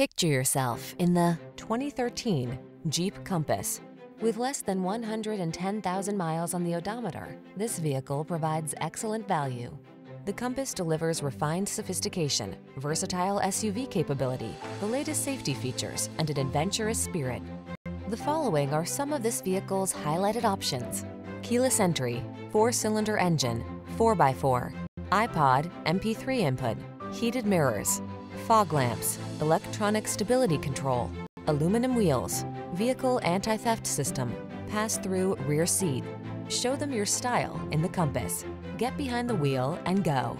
Picture yourself in the 2013 Jeep Compass. With less than 110,000 miles on the odometer, this vehicle provides excellent value. The Compass delivers refined sophistication, versatile SUV capability, the latest safety features, and an adventurous spirit. The following are some of this vehicle's highlighted options. Keyless entry, four-cylinder engine, 4x4, iPod, MP3 input, heated mirrors, fog lamps, electronic stability control, aluminum wheels, vehicle anti-theft system, pass-through rear seat. Show them your style in the Compass. Get behind the wheel and go.